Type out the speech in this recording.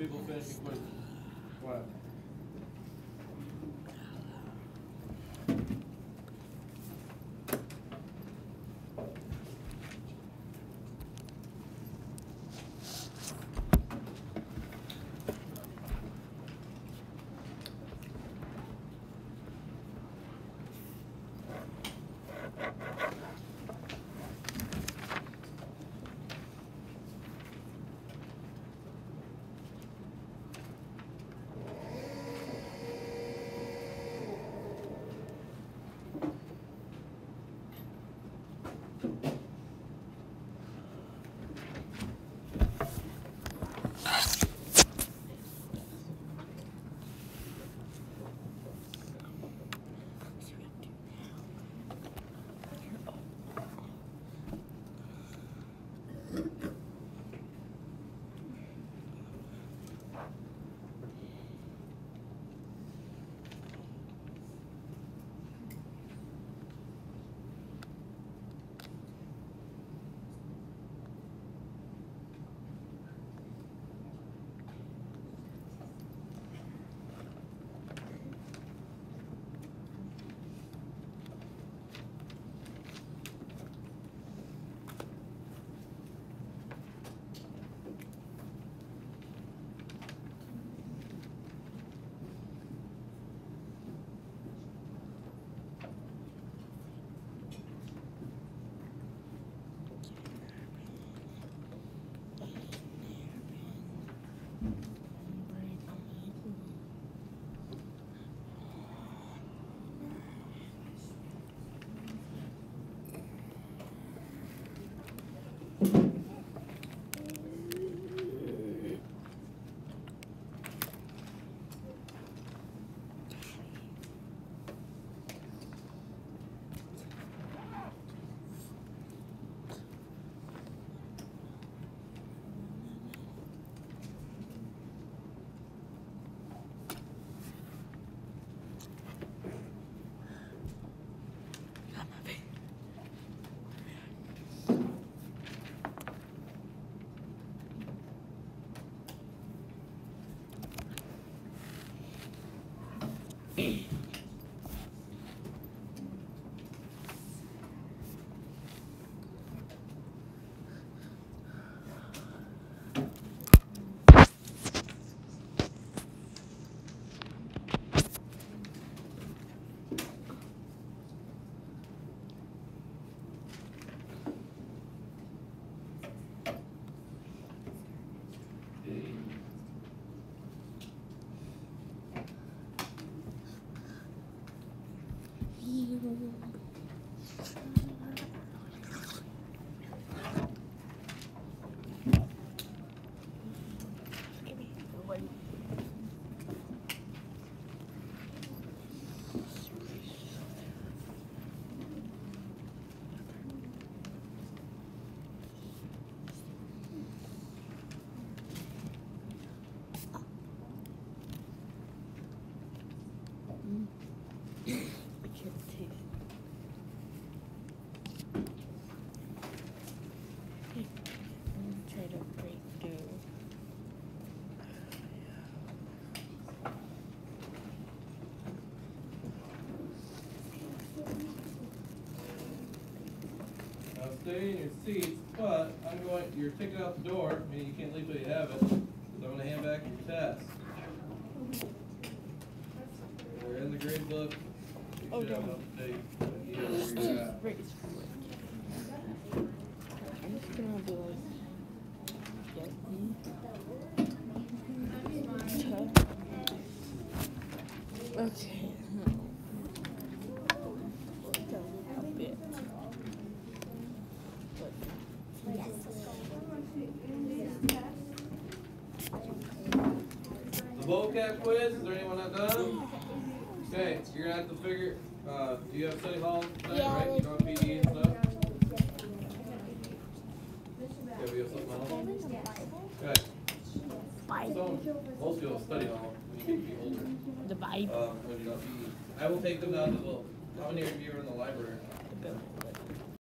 people finishing quick. What? Try through. In your seats, but I'm going, you're taking out the door, meaning you can't leave till you have it. So I'm gonna hand back your test. We're in the grade book. You Oh, should have damn. up to date. Yeah, where you're at. Raise forward. I'm just gonna do like get me. Okay. The vocab quiz, is there anyone not done? Okay, you're gonna have to figure, uh, do you have study hall tonight, Yeah, right? You don't have PD and stuff? Yeah, we have something else? Okay. So, most people study hall when you get to be older. The Bible. Um, when you're not PE. I will take them down to the, how many of you are in the library? The